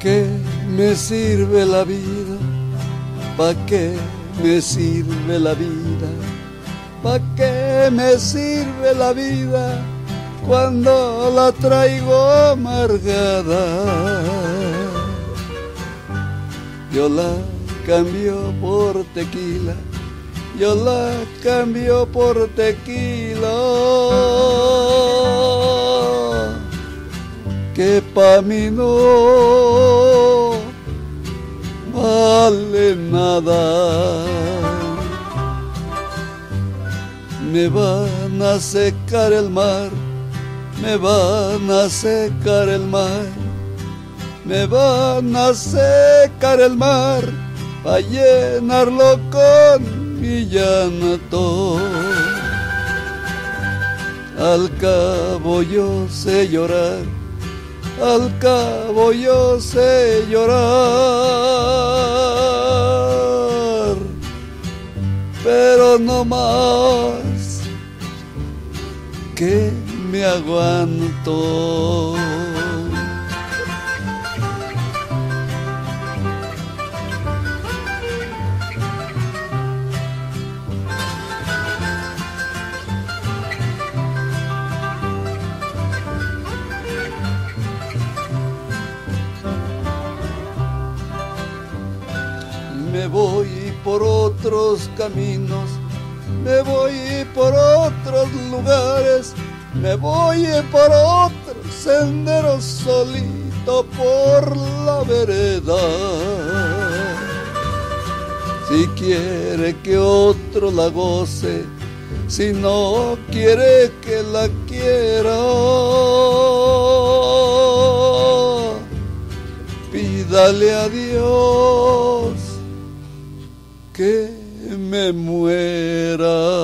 qué me sirve la vida? ¿Pa' qué me sirve la vida? ¿Pa' qué me sirve la vida cuando la traigo amargada? Yo la cambio por tequila, yo la cambio por tequila. No vale nada. Me van a secar el mar, me van a secar el mar, me van a secar el mar, a llenarlo con mi llanto. Al cabo yo sé llorar, al cabo yo sé llorar, pero no más que me aguanto. Me voy por otros caminos, me voy por otros lugares, me voy por otros senderos solito por la vereda. Si quiere que otro la goce, si no quiere que la quiera, pídale a Dios que me muera.